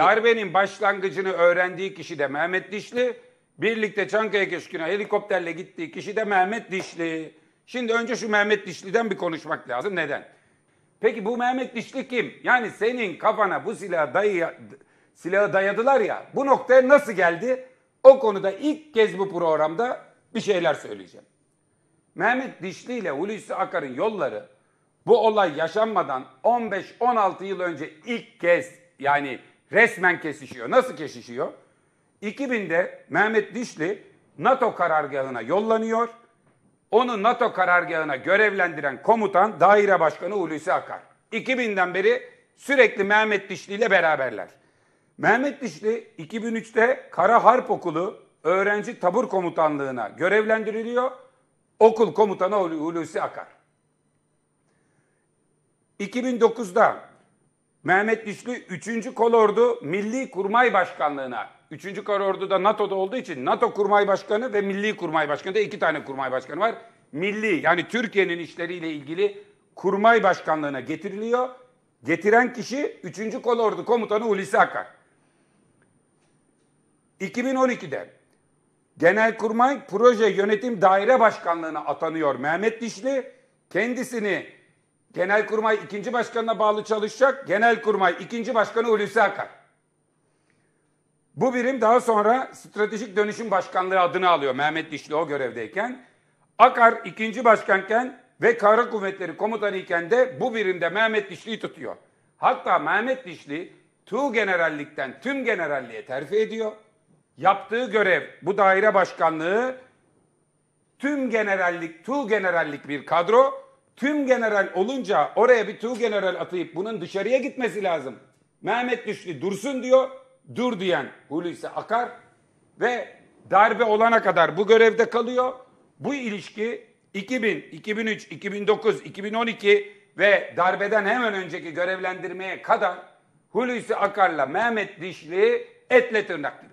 Darbenin başlangıcını öğrendiği kişi de Mehmet Dişli. Birlikte Çankaya Köşkü'ne helikopterle gittiği kişi de Mehmet Dişli. Şimdi önce şu Mehmet Dişli'den bir konuşmak lazım. Neden? Peki bu Mehmet Dişli kim? Yani senin kafana bu silahı, dayı, silahı dayadılar ya. Bu noktaya nasıl geldi? O konuda ilk kez bu programda bir şeyler söyleyeceğim. Mehmet Dişli ile Hulusi Akar'ın yolları bu olay yaşanmadan 15-16 yıl önce ilk kez yani resmen kesişiyor. Nasıl kesişiyor? 2000'de Mehmet Dişli NATO karargahına yollanıyor. Onu NATO karargahına görevlendiren komutan daire başkanı Hulusi Akar. 2000'den beri sürekli Mehmet Dişli ile beraberler. Mehmet Dişli 2003'te Kara Harp Okulu öğrenci tabur komutanlığına görevlendiriliyor. Okul komutanı Hulusi Akar. 2009'da Mehmet Dişli 3. Kolordu Milli Kurmay Başkanlığı'na 3. Kolordu'da NATO'da olduğu için NATO Kurmay Başkanı ve Milli Kurmay Başkanı da iki tane kurmay başkanı var. Milli yani Türkiye'nin işleriyle ilgili kurmay başkanlığına getiriliyor. Getiren kişi 3. Kolordu Komutanı Hulusi Akar. 2012'de Genelkurmay Proje Yönetim Daire Başkanlığı'na atanıyor Mehmet Dişli. Kendisini Genelkurmay 2. Başkanı'na bağlı çalışacak. Genelkurmay 2. Başkanı Hulusi Akar. Bu birim daha sonra Stratejik Dönüşüm Başkanlığı adını alıyor Mehmet Dişli o görevdeyken. Akar ikinci başkanken ve Kara Kuvvetleri Komutanı iken de bu birimde Mehmet Dişli'yi tutuyor. Hatta Mehmet Dişli Tu Generallikten tüm generalliğe terfi ediyor. Yaptığı görev bu daire başkanlığı tüm generallik, tu generallik bir kadro. Tüm general olunca oraya bir tu general atayıp bunun dışarıya gitmesi lazım. Mehmet Düşlü dursun diyor. Dur diyen Hulusi Akar ve darbe olana kadar bu görevde kalıyor. Bu ilişki 2000, 2003, 2009, 2012 ve darbeden hemen önceki görevlendirmeye kadar Hulusi Akar'la Mehmet Dişli etle tırnak.